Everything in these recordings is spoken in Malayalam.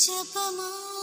ജപമാല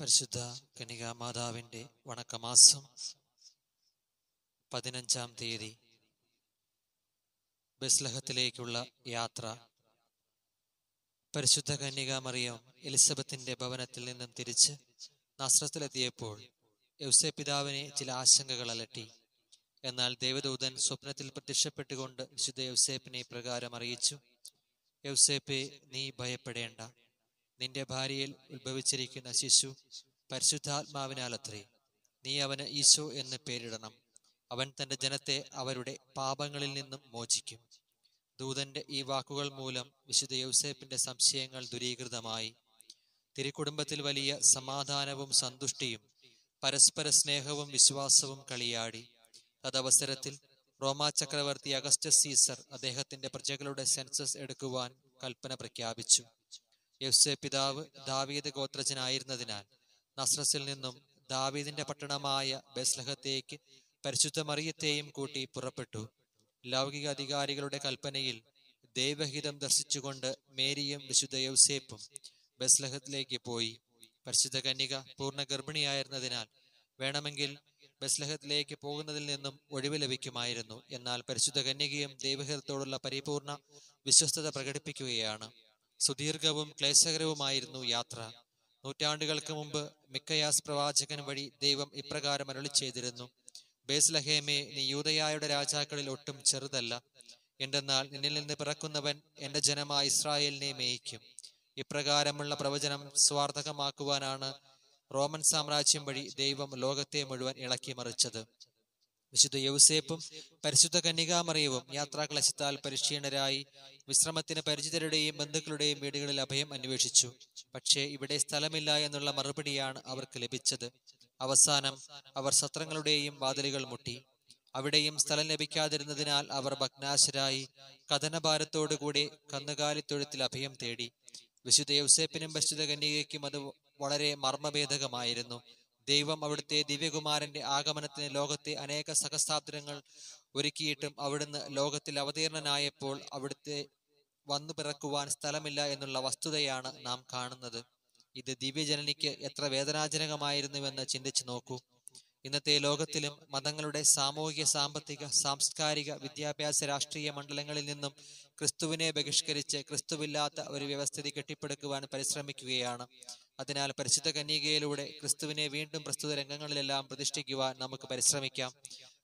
പരിശുദ്ധ കനികാമാതാവിന്റെ വണക്കമാസം പതിനഞ്ചാം തീയതി ബസ്ലഹത്തിലേക്കുള്ള യാത്ര. പരിശുദ്ധ കന്യക മറിയം എലിസബത്തിന്റെ ഭവനത്തിൽ നിന്നും തിരിച്ച് നസ്രത്തിലെത്തിയപ്പോൾ യൗസെ പിതാവിനെ ചില ആശങ്കകൾ അലട്ടി. എന്നാൽ ദേവദൂതൻ സ്വപ്നത്തിൽ പ്രത്യക്ഷപ്പെട്ടുകൊണ്ട് വിശുദ്ധ യൗസേപ്പിനെ പ്രകാരം അറിയിച്ചു യൗസേപ്പെ നീ ഭയപ്പെടേണ്ട. നിന്റെ ഭാര്യയിൽ ഉത്ഭവിച്ചിരിക്കുന്ന ശിശു പരിശുദ്ധാത്മാവിനാലത്രേ. നീ അവന് ഈശോ എന്ന് പേരിടണം. അവൻ തന്റെ ജനത്തെ അവരുടെ പാപങ്ങളിൽ നിന്നും മോചിക്കും. ദൂതന്റെ ഈ വാക്കുകൾ മൂലം വിശുദ്ധ യൗസേപ്പിന്റെ സംശയങ്ങൾ ദുരീകൃതമായി. തിരുക്കുടുംബത്തിൽ വലിയ സമാധാനവും സന്തുഷ്ടിയും പരസ്പര സ്നേഹവും വിശ്വാസവും കളിയാടി. തദവസരത്തിൽ റോമാ ചക്രവർത്തി അഗസ്റ്റസ് സീസർ അദ്ദേഹത്തിന്റെ പ്രജകളുടെ സെൻസസ് എടുക്കുവാൻ കൽപ്പന പ്രഖ്യാപിച്ചു. യൗസേ പിതാവ് ദാവീദ് ഗോത്രജനായിരുന്നതിനാൽ നസ്രസിൽ നിന്നും ദാവീദിന്റെ പട്ടണമായ ബെസ്ലഹത്തേക്ക് പരിശുദ്ധ മറിയത്തെയും കൂട്ടി പുറപ്പെട്ടു. ലൗകിക അധികാരികളുടെ കൽപ്പനയിൽ ദൈവഹിതം ദർശിച്ചുകൊണ്ട് മേരിയും വിശുദ്ധ യൗസേപ്പും ബസ്ലഹത്തിലേക്ക് പോയി. പരിശുദ്ധ കന്യക പൂർണ ഗർഭിണിയായിരുന്നതിനാൽ വേണമെങ്കിൽ ബസ്ലഹത്തിലേക്ക് പോകുന്നതിൽ നിന്നും ഒഴിവ് ലഭിക്കുമായിരുന്നു. എന്നാൽ പരിശുദ്ധ കന്യകയും ദൈവഹിതത്തോടുള്ള പരിപൂർണ വിശ്വസ്തത പ്രകടിപ്പിക്കുകയാണ്. സുദീർഘവും ക്ലേശകരവുമായിരുന്നു യാത്ര. നൂറ്റാണ്ടുകൾക്ക് മുമ്പ് മിക്കയാസ് പ്രവാചകൻ വഴി ദൈവം ഇപ്രകാരം അരുളി ചെയ്തിരുന്നു. ബേസ്ലഹേമേ നീ യൂതയായുടെ രാജാക്കളിൽ ഒട്ടും ചെറുതല്ല. എന്തെന്നാൽ നിന്നിൽ നിന്ന് പിറക്കുന്നവൻ എന്റെ ജനമായ ഇസ്രായേലിനെ മേയിക്കും. ഇപ്രകാരമുള്ള പ്രവചനം സ്വാർത്ഥകമാക്കുവാനാണ് റോമൻ സാമ്രാജ്യം വഴി ദൈവം ലോകത്തെ മുഴുവൻ ഇളക്കി മറിച്ചത്. വിശുദ്ധ യൗസേപ്പും പരിശുദ്ധ കന്യകാമറിയവും യാത്രാക്ലശത്താൽ പരിക്ഷീണരായി വിശ്രമത്തിന് പരിചിതരുടെയും ബന്ധുക്കളുടെയും വീടുകളിൽ അഭയം അന്വേഷിച്ചു. പക്ഷേ ഇവിടെ സ്ഥലമില്ല എന്നുള്ള മറുപടിയാണ് അവർക്ക് ലഭിച്ചത്. അവസാനം അവർ സത്രങ്ങളുടെയും വാതിലുകൾ മുട്ടി. അവിടെയും സ്ഥലം ലഭിക്കാതിരുന്നതിനാൽ അവർ ഭഗ്നാശരായി കഥനഭാരത്തോടുകൂടി കന്നുകാലിത്തൊഴുത്തിൽ അഭയം തേടി. വിശുദ്ധ യൗസേപ്പിനും പരിശുദ്ധ കന്യകയ്ക്കും അത് വളരെ മർമ്മഭേദകമായിരുന്നു. ദൈവം അവിടുത്തെ ദിവ്യകുമാരന്റെ ആഗമനത്തിന് ലോകത്തെ അനേക സഹസ്രാബ്ദങ്ങൾ ഒരുക്കിയിട്ടും അവിടുന്ന് ലോകത്തിൽ അവതീർണനായപ്പോൾ അവിടുത്തെ വന്നു പിറക്കുവാൻ സ്ഥലമില്ല എന്നുള്ള വസ്തുതയാണ് നാം കാണുന്നത്. ഇത് ദിവ്യജനനിക്ക് എത്ര വേദനാജനകമായിരുന്നുവെന്ന് ചിന്തിച്ചു നോക്കൂ. ഇന്നത്തെ ലോകത്തിലും മതങ്ങളുടെ സാമൂഹിക സാമ്പത്തിക സാംസ്കാരിക വിദ്യാഭ്യാസ രാഷ്ട്രീയ മണ്ഡലങ്ങളിൽ നിന്നും ക്രിസ്തുവിനെ ബഹിഷ്കരിച്ച് ക്രിസ്തുവില്ലാത്ത ഒരു വ്യവസ്ഥിതി കെട്ടിപ്പടുക്കുവാൻ പരിശ്രമിക്കുകയാണ്. അതിനാൽ പരിശുദ്ധ കന്യകയിലൂടെ ക്രിസ്തുവിനെ വീണ്ടും പ്രസ്തുത രംഗങ്ങളിലെല്ലാം പ്രതിഷ്ഠിക്കുവാൻ നമുക്ക് പരിശ്രമിക്കാം.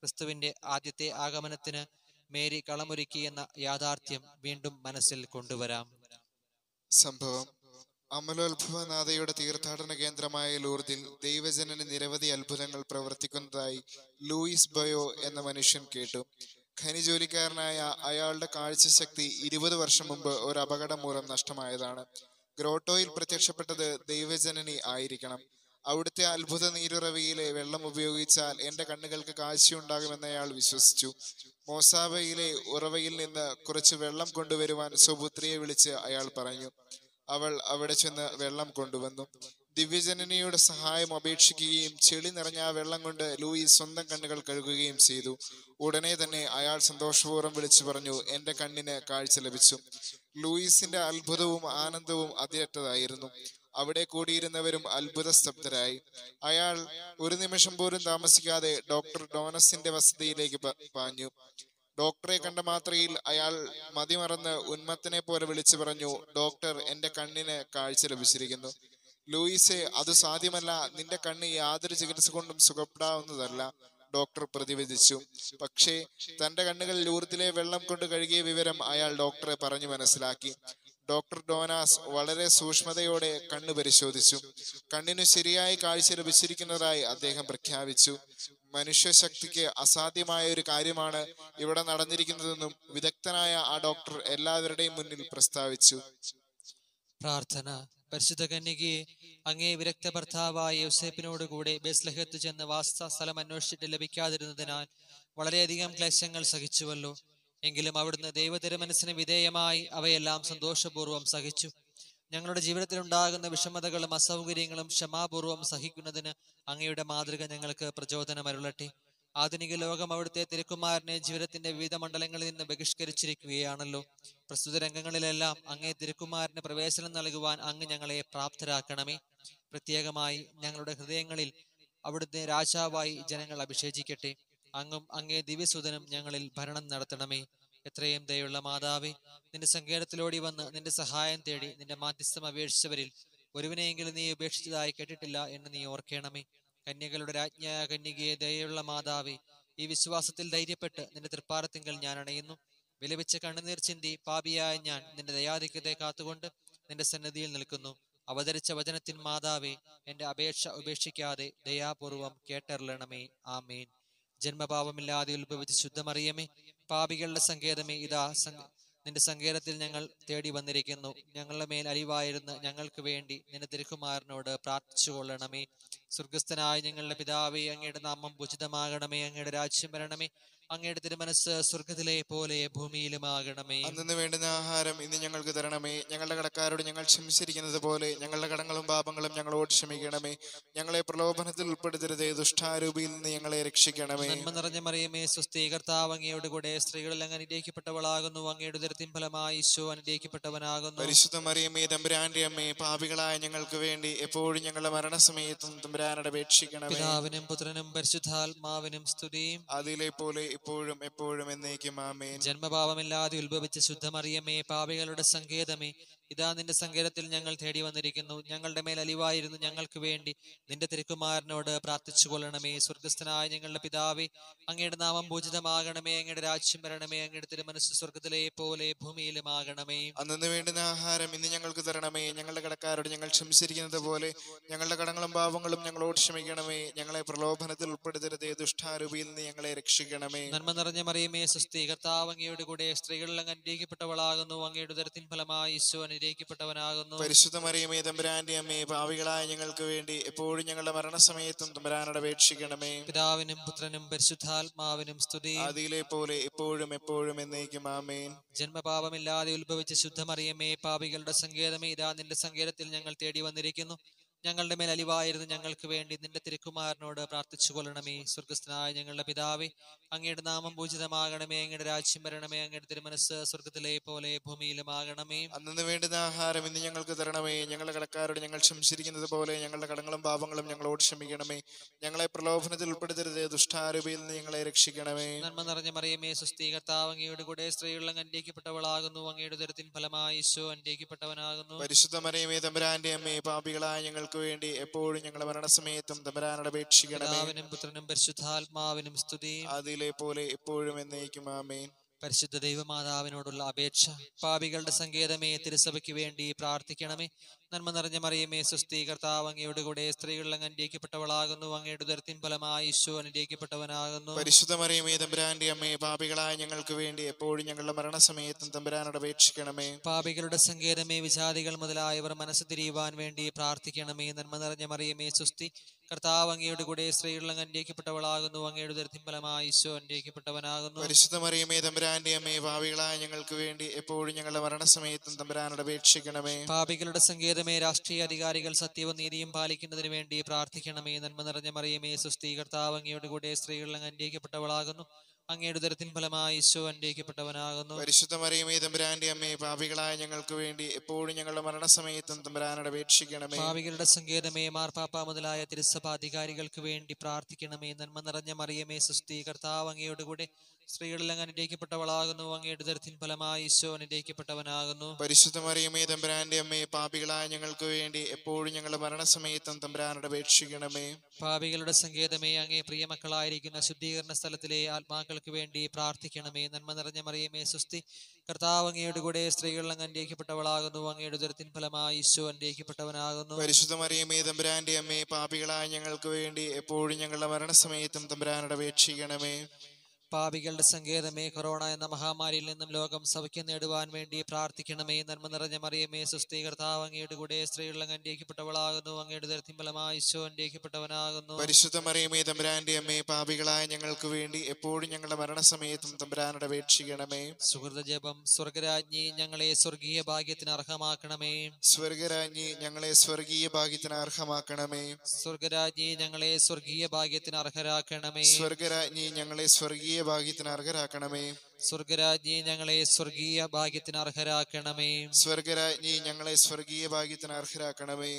ക്രിസ്തുവിന്റെ ആദ്യത്തെ ആഗമനത്തിന് മേരി കളമൊരുക്കി എന്ന യാഥാർത്ഥ്യം വീണ്ടും മനസ്സിൽ കൊണ്ടുവരാം. സംഭവം അമലോത്ഭവനാഥയുടെ തീർത്ഥാടന കേന്ദ്രമായ ലൂർദിൽ ദൈവജനന് നിരവധി അത്ഭുതങ്ങൾ പ്രവർത്തിക്കുന്നതായി ലൂയിസ് ബയോ എന്ന മനുഷ്യൻ കേട്ടു. ഖനിജോലിക്കാരനായ അയാളുടെ കാഴ്ചശക്തി ഇരുപത് വർഷം മുമ്പ് ഒരു അപകടം മൂലം നഷ്ടമായതാണ്. ഗ്രോട്ടോയിൽ പ്രത്യക്ഷപ്പെട്ടത് ദൈവജനനി ആയിരിക്കണം. അവിടുത്തെ അത്ഭുത നീരുറവിയിലെ വെള്ളം ഉപയോഗിച്ചാൽ എന്റെ കണ്ണുകൾക്ക് കാഴ്ചയുണ്ടാകുമെന്ന് അയാൾ വിശ്വസിച്ചു. മോസാബയിലെ ഉറവയിൽ നിന്ന് കുറച്ച് വെള്ളം കൊണ്ടുവരുവാൻ സുപുത്രിയെ വിളിച്ച് അയാൾ പറഞ്ഞു അവൾ അവിടെ ചെന്ന് വെള്ളം കൊണ്ടുവന്നു. ദിവ്യജനനിയുടെ സഹായം അപേക്ഷിക്കുകയും ചെളി നിറഞ്ഞ ആ വെള്ളം കൊണ്ട് ലൂയി സ്വന്തം കണ്ണുകൾ കഴുകുകയും ചെയ്തു. ഉടനെ തന്നെ അയാൾ സന്തോഷപൂർവം വിളിച്ചു പറഞ്ഞു എന്റെ കണ്ണിന് കാഴ്ച ലഭിച്ചു. ലൂയിസിന്റെ അത്ഭുതവും ആനന്ദവും അതിരറ്റതായിരുന്നു അവിടെ കൂടിയിരുന്നവരും അത്ഭുത സ്തബ്ധരായി. അയാൾ ഒരു നിമിഷം പോലും താമസിക്കാതെ ഡോക്ടർ ഡോണസിന്റെ വസതിയിലേക്ക് പാഞ്ഞു. ഡോക്ടറെ കണ്ട മാത്രയിൽ അയാൾ മതിമറന്ന് ഉന്മത്തിനെ പോലെ വിളിച്ചു പറഞ്ഞു ഡോക്ടർ എന്റെ കണ്ണിന് കാഴ്ച ലഭിച്ചിരിക്കുന്നു. ലൂയിസെ അത് സാധ്യമല്ല. നിന്റെ കണ്ണ് യാതൊരു ചികിത്സ കൊണ്ടും സുഖപ്പെടാവുന്നതല്ല. ഡോക്ടർ പ്രതിവിധിച്ചു. പക്ഷേ തന്റെ കണ്ണുകൾ ലൂർത്തിലെ വെള്ളം കൊണ്ട് കഴുകിയ വിവരം അയാൾ ഡോക്ടറെ പറഞ്ഞു മനസ്സിലാക്കി. ഡോക്ടർ ഡോനാസ് വളരെ സൂക്ഷ്മതയോടെ കണ്ണു പരിശോധിച്ചു. കണ്ണിനു ശരിയായി കാഴ്ച ലഭിച്ചിരിക്കുന്നതായി അദ്ദേഹം പ്രഖ്യാപിച്ചു. മനുഷ്യശക്തിക്ക് അസാധ്യമായ ഒരു കാര്യമാണ് ഇവിടെ നടന്നിരിക്കുന്നതെന്നും വിദഗ്ധനായ ആ ഡോക്ടർ എല്ലാവരുടെയും മുന്നിൽ പ്രസ്താവിച്ചു. പ്രാർത്ഥന. പരിശുദ്ധ കന്യകയെ അങ്ങേ വിരക്ത ഭർത്താവായ യോസേപ്പിനോട് കൂടെ ബേസ്ലഹത്ത് ചെന്ന് വാസ്ത സ്ഥലം അന്വേഷിച്ചിട്ട് ലഭിക്കാതിരുന്നതിനാൽ വളരെയധികം ക്ലേശങ്ങൾ സഹിച്ചുവല്ലോ. എങ്കിലും അവിടുന്ന് ദൈവതിരുമനസ്സിന് വിധേയമായി അവയെല്ലാം സന്തോഷപൂർവം സഹിച്ചു. ഞങ്ങളുടെ ജീവിതത്തിൽ ഉണ്ടാകുന്ന വിഷമതകളും അസൗകര്യങ്ങളും ക്ഷമാപൂർവം സഹിക്കുന്നതിന് അങ്ങയുടെ മാതൃക ഞങ്ങൾക്ക് പ്രചോദനമരുളട്ടെ ആധുനിക ലോകം അവിടുത്തെ തിരുക്കുമാരനെ ജീവിതത്തിന്റെ വിവിധ മണ്ഡലങ്ങളിൽ നിന്ന് ബഹിഷ്കരിച്ചിരിക്കുകയാണല്ലോ. പ്രസ്തുത രംഗങ്ങളിലെല്ലാം അങ്ങേ തിരുക്കുമാരന് പ്രവേശനം നൽകുവാൻ അങ്ങ് ഞങ്ങളെ പ്രാപ്തരാക്കണമേ. പ്രത്യേകമായി ഞങ്ങളുടെ ഹൃദയങ്ങളിൽ അവിടുത്തെ രാജാവായി ജനങ്ങൾ അഭിഷേചിക്കട്ടെ. അങ്ങും അങ്ങേ ദിവ്യസുതനും ഞങ്ങളിൽ ഭരണം നടത്തണമേ. എത്രയും ദയുള്ള മാതാവേ നിന്റെ സങ്കേതത്തിലോടി വന്ന് നിന്റെ സഹായം തേടി നിന്റെ മാധ്യസ്ഥം അപേക്ഷിച്ചവരിൽ ഒരുവിനെയെങ്കിലും നീ ഉപേക്ഷിച്ചതായി കേട്ടിട്ടില്ല എന്ന് നീ ഓർക്കണമേ. കന്യകളുടെ രാജ്ഞയായ കന്യകയെ ദയുള്ള മാതാവേ ഈ വിശ്വാസത്തിൽ ധൈര്യപ്പെട്ട് നിന്റെ തൃപ്പാരത്തിങ്കൽ ഞാൻ അണയുന്നു. വിലപിച്ച കണ്ണുനീർ ചിന്തി പാപിയായ ഞാൻ നിന്റെ ദയാധിക്യത്തെ കാത്തുകൊണ്ട് നിന്റെ സന്നിധിയിൽ നിൽക്കുന്നു. അവതരിച്ച വചനത്തിൻ മാതാവേ എന്റെ അപേക്ഷ ഉപേക്ഷിക്കാതെ ദയാപൂർവം കേട്ടറിയണമേ. ആമേൻ. ജന്മപാപമില്ലാതെ ഉത്ഭവിച്ച ശുദ്ധമറിയമേ പാപികളുടെ സങ്കേതമേ ഇതാ നിന്റെ സങ്കേതത്തിൽ ഞങ്ങൾ തേടി വന്നിരിക്കുന്നു. ഞങ്ങളുടെ മേൽ അലിവായിരുന്ന് ഞങ്ങൾക്ക് വേണ്ടി നിന്റെ തിരുക്കുമാരനോട് പ്രാർത്ഥിച്ചു കൊള്ളണമേ സ്വർഗസ്ഥനായ ഞങ്ങളുടെ പിതാവേ അങ്ങയുടെ നാമം ഉചിതമാകണമേ അങ്ങയുടെ രാജ്യം വരണമേ. അങ്ങയുടെ തിരുമനസ് സ്വർഗത്തിലെ പോലെ ഭൂമിയിലുമാകണമേ. അന്നു വേണ്ടുന്ന ആഹാരം ഇന്ന് ഞങ്ങൾക്ക് തരണമേ. ഞങ്ങളുടെ കടക്കാരോട് ഞങ്ങൾ ക്ഷമിച്ചിരിക്കുന്നത് പോലെ ഞങ്ങളുടെ കടങ്ങളും പാപങ്ങളും ഞങ്ങളോട് ക്ഷമിക്കണമേ. ഞങ്ങളെ പ്രലോഭനത്തിൽ ഉൾപ്പെടുത്തരുതേ. ദുഷ്ടാരൂപിയിൽ നിന്ന് ഞങ്ങളെ രക്ഷിക്കണമേ. നന്മ നിറഞ്ഞ മറിയമേ സുസ്ഥീ കർത്താവ് അങ്ങയോട് കൂടെ സ്ത്രീകളിൽ അങ്ങ് അനുഗ്രഹിക്കപ്പെട്ടവളാകുന്നു. അങ്ങയുടെ ഉദരത്തിൻ ഫലമായി ഈശോ അനുഗ്രഹിക്കപ്പെട്ടവനാകുന്നു. പരിശുദ്ധ മറിയമേ തമ്പുരാന്റെ അമ്മേ പാപികളായ ഞങ്ങൾക്ക് വേണ്ടി എപ്പോഴും ഞങ്ങളുടെ മരണസമയത്തും തമ്പുരാനോട് അപേക്ഷിക്കണമേ. പിതാവിനും പുത്രനും പരിശുദ്ധാത്മാവിനും സ്തുതിയും അതിലെ പോലെ ഇപ്പോഴും എപ്പോഴും എന്നേക്കും ആമേൻ. ജന്മഭാവമില്ലാതെ ഉത്ഭവിച്ച ശുദ്ധമറിയമേ പാപികളുടെ സങ്കേതമേ ഇതാ നിന്റെ സങ്കേതത്തിൽ ഞങ്ങൾ തേടി വന്നിരിക്കുന്നു. ഞങ്ങളുടെ മേൽ അലിവായിരുന്നു ഞങ്ങൾക്ക് വേണ്ടി. നിന്റെ തിരുക്കുമാരനോട് പ്രാർത്ഥിച്ചു കൊള്ളണമേ സ്വർഗസ്ഥനായ ഞങ്ങളുടെ പിതാവേ അങ്ങയുടെ നാമം പൂജിതമാകണമേ. അങ്ങയുടെ രാജ്യം വരണമേ. അങ്ങയുടെ തിരുമനസ് സ്വർഗത്തിലെ പോലെ ഭൂമിയിലും ആകണമേ അന്നു വേണ്ടുന്ന ആഹാരം ഇന്ന് ഞങ്ങൾക്ക് തരണമേ. ഞങ്ങളുടെ കടക്കാരോട് ഞങ്ങൾ ക്ഷമിച്ചിരിക്കുന്നത് പോലെ ഞങ്ങളുടെ കടങ്ങളും പാവങ്ങളും ഞങ്ങളോട് ക്ഷമിക്കണമേ. ഞങ്ങളെ പ്രലോഭനത്തിൽ ഉൾപ്പെടുത്തരുതേ. ദുഷ്ടാരൂപിയിൽ നിന്ന് ഞങ്ങളെ രക്ഷിക്കണമേ. നന്മ നിറഞ്ഞ മറിയമേ സുസ്ഥി കർത്താവ് അങ്ങയുടെ കൂടെ സ്ത്രീകളിൽ അങ്ങ് അനുഗ്രഹിക്കപ്പെട്ടവളാകുന്നു. അങ്ങയുടെ ഉദരത്തിൻ ഫലമായി ഈശോ അനുഗ്രഹിക്കപ്പെട്ടവനാകുന്നു. പരിശുദ്ധ മറിയമേ തമ്പുരാന്റെ അമ്മേ പാവികളായ ഞങ്ങൾക്ക് വേണ്ടി എപ്പോഴും ഞങ്ങളുടെ മരണസമയത്തും തമ്പുരാനോട് അപേക്ഷിക്കണമേ. പിതാവിനും പുത്രനും പരിശുദ്ധാത്മാവിനും സ്തുതി. അതിലെ പോലെ എപ്പോഴും എപ്പോഴും എന്നേക്കും ആമേൻ. ജന്മപാപമില്ലാതെ ഉത്ഭവിച്ച ശുദ്ധമറിയമേ പാപികളുടെ സങ്കേതമേ ഇതാ നിന്റെ സങ്കേതത്തിൽ ഞങ്ങൾ തേടി വന്നിരിക്കുന്നു. ഞങ്ങളുടെ മേൽ അലിവായിരുന്നു ഞങ്ങൾക്ക് വേണ്ടി. നിന്റെ തിരുക്കുമാരനോട് പ്രാർത്ഥിച്ചു കൊള്ളണമേ സ്വർഗസ്ഥനായ ഞങ്ങളുടെ പിതാവേ അങ്ങയുടെ നാമം പൂജിതമാകണമേ. അങ്ങയുടെ രാജ്യം വരണമേ. അങ്ങയുടെ തിരുമനസ് സ്വർഗത്തിലെ പോലെ ഭൂമിയിലുമാകണമേ. അന്നു വേണ്ടുന്ന ആഹാരം ഇന്ന് ഞങ്ങൾക്ക് തരണമേ. ഞങ്ങളുടെ കടക്കാരോട് ഞങ്ങൾ ക്ഷമിച്ചിരിക്കുന്നത് പോലെ ഞങ്ങളുടെ കടങ്ങളും പാപങ്ങളും ഞങ്ങളോട് ക്ഷമിക്കണമേ. ഞങ്ങളെ പ്രലോഭനത്തിൽ ഉൾപ്പെടുത്തരുത്. ദുഷ്ടാരൂപിയിൽ നിന്ന് ഞങ്ങളെ രക്ഷിക്കണമേ. നന്മ നിറഞ്ഞ മറിയമേ സുസ്ഥീ കർത്താവ് അങ്ങയുടെ കൂടെ സ്ത്രീകളിൽ അങ്ങ് അനുഗ്രഹിക്കപ്പെട്ടവളാകുന്നു അങ്ങയുടെ ദുരത്തിൻ ഫലമായി ഈശോ അനുഗ്രഹിക്കപ്പെട്ടവനാകുന്നു പരിശുദ്ധ മറിയമേ തമ്പുരാന്റെ അമ്മേ പാപികളായ ഞങ്ങൾക്ക് വേണ്ടി എപ്പോഴും ഞങ്ങളെ മരണസമയത്തും തമ്പുരാനോട് അപേക്ഷിക്കണമേ. പുത്രനും പരിശുദ്ധാത്മാവിനും സ്തുതി. അതിലെ പോലെ എപ്പോഴും എന്നേക്കും. ആമേൻ. പരിശുദ്ധ ദൈവമാതാവിനോടുള്ള അപേക്ഷ പാപികളുടെ സങ്കേതമേ തിരുസഭയ്ക്ക് വേണ്ടി പ്രാർത്ഥിക്കണമേ. നന്മ നിറഞ്ഞ മറിയമേ സുസ്ഥി കർത്താവ് അങ്ങയുടെ കൂടെ സ്ത്രീകളിൽ അങ്ങ് അനുഗ്രഹിക്കപ്പെട്ടവളാകുന്നു അങ്ങയുടെ ഉദരത്തിൻ ഫലമായി ഈശോ അനുഗ്രഹിക്കപ്പെട്ടവനാകുന്നു. പരിശുദ്ധ മറിയമേ തമ്പുരാന്റെ അമ്മേ പാപികളായ ഞങ്ങൾക്ക് വേണ്ടി എപ്പോഴും ഞങ്ങളുടെ മരണസമയത്തും തമ്പുരാനോട് അപേക്ഷിക്കണമേ. പാപികളുടെ സങ്കേതമേ വിജാതികൾ മുതലായവർ മനസ്സ് തിരിയുവാൻ വേണ്ടി പ്രാർത്ഥിക്കണമേ. നന്മ നിറഞ്ഞ മറിയമേ സുസ്തി കർത്താവ് അങ്ങയുടെ കൂടെ സ്ത്രീകളിൽ അങ്ങ് അനുഗ്രഹിക്കപ്പെട്ടവളാകുന്നു. അങ്ങയുടെ ഉദരത്തിൻ ഫലമായി ഈശോ അനുഗ്രഹിക്കപ്പെട്ടവനാകുന്നു. പരിശുദ്ധ മറിയമേ തമ്പുരാന്റെ അമ്മേ ഭാവികളായ ഞങ്ങൾക്ക് വേണ്ടി എപ്പോഴും ഞങ്ങളുടെ മരണസമയത്തും തമ്പുരാനോട് അപേക്ഷിക്കണമേ. പാപികളുടെ സങ്കേതമേ രാഷ്ട്രീയ അധികാരികൾ സത്യവും നീതിയും പാലിക്കുന്നതിന് വേണ്ടി പ്രാർത്ഥിക്കണമേ. നന്മ നിറഞ്ഞ മറിയമേ സുസ്ഥി കർത്താവ് അങ്ങയുടെ കൂടെ സ്ത്രീകളിൽ അങ്ങ് അനുഗ്രഹിക്കപ്പെട്ടവളാകുന്നു. അങ്ങയുടെ ഉദരത്തിൻ ഫലമായി ഈശോ അനുഗ്രഹിക്കപ്പെട്ടവനാകുന്നു. പരിശുദ്ധ മറിയമേ തമ്പുരാന്റെ അമ്മയെ പാപികളായ ഞങ്ങൾക്ക് വേണ്ടി എപ്പോഴും ഞങ്ങളുടെ മരണസമയത്തും തമ്പുരാനോട് അപേക്ഷിക്കണമേ. പാപികളുടെ സങ്കേതമേ മാർപ്പാപ്പ മുതലായ തിരുസഭ അധികാരികൾക്ക് വേണ്ടി പ്രാർത്ഥിക്കണമേ. നന്മ നിറഞ്ഞ മറിയമേ സുസ്ഥി കർത്താവ് അങ്ങയുടെ അങ്ങ് അനുഗ്രഹിക്കപ്പെട്ടവളാകുന്നു. അങ്ങയുടെ ഉദരത്തിൻ ഫലമായി ഈശോ അനുഗ്രഹിക്കപ്പെട്ടവനാകുന്നു. പരിശുദ്ധമറിയമേ തമ്പുരാന്റെ അമ്മേ പാപികളായ ഞങ്ങൾക്ക് വേണ്ടി എപ്പോഴും ഞങ്ങളുടെ മരണസമയത്തും തമ്പുരാനോട് അപേക്ഷിക്കണമേ. പാപികളുടെ സങ്കേതമേ അങ്ങേ പ്രിയമക്കളായിരിക്കുന്ന ശുദ്ധീകരണ സ്ഥലത്തിലെ ആത്മാക്കൾക്ക് വേണ്ടി പ്രാർത്ഥിക്കണമേ. നന്മ നിറഞ്ഞ മറിയമേ സുസ്തി കർത്താവ് അങ്ങയുടെ കൂടെ സ്ത്രീകളിൽ അങ്ങ് അനുഗ്രഹിക്കപ്പെട്ടവളാകുന്നു. അങ്ങയുടെ ദുരത്തിൻ ഫലമായി ഈശോ അനുഗ്രഹിക്കപ്പെട്ടവനാകുന്നു. പരിശുദ്ധമറിയമേ തമ്പുരാന്റെ അമ്മേ പാപികളായ ഞങ്ങൾക്ക് വേണ്ടി എപ്പോഴും ഞങ്ങളുടെ മരണസമയത്തും തമ്പുരാനോട് അപേക്ഷിക്കണമേ. പാപികളുടെ സങ്കേതമേ കൊറോണ എന്ന മഹാമാരിയിൽ നിന്നും ലോകം സൗഖ്യം നേടുവാൻ വേണ്ടി പ്രാർത്ഥിക്കണമേ. നന്മ നിറഞ്ഞ മറിയമേ സുസ്ഥീകർത്താവ് അങ്ങയുടെ കൂടെ സ്ത്രീകളിൽ അങ്ങ് അനുഗ്രഹിക്കപ്പെട്ടവളാകുന്നു. അങ്ങയുടെ ഉദരത്തിൻ ഫലമായി ഈശോ അനുഗ്രഹിക്കപ്പെട്ടവനാകുന്നു. പരിശുദ്ധ മറിയമേ തമ്പുരാന്റെ അമ്മേ പാപികളായ ഞങ്ങൾക്ക് വേണ്ടി എപ്പോഴും ഞങ്ങളുടെ മരണസമയത്തും തമ്പുരാനോട് അപേക്ഷിക്കണമേ. സുഹൃത ജപം സ്വർഗരാജ്ഞി ഞങ്ങളെ സ്വർഗീയ ഭാഗ്യത്തിന് അർഹമാക്കണമേ. സ്വർഗരാജ്ഞി ഞങ്ങളെ സ്വർഗീയ ഭാഗ്യത്തിന് അർഹമാക്കണമേ. സ്വർഗരാജ്ഞി ഞങ്ങളെ സ്വർഗീയ ഭാഗ്യത്തിന് അർഹരാക്കണമേ. സ്വർഗരാജ്ഞി ഞങ്ങളെ സ്വർഗീയ ഭാഗ്യത്തിന് അർഹരാക്കണമേ സ്വർഗരാജ്ഞി ഞങ്ങളെ സ്വർഗീയ ഭാഗ്യത്തിന് അർഹരാക്കണമേ സ്വർഗരാജ്ഞി ഞങ്ങളെ സ്വർഗീയ ഭാഗ്യത്തിന് അർഹരാക്കണമേ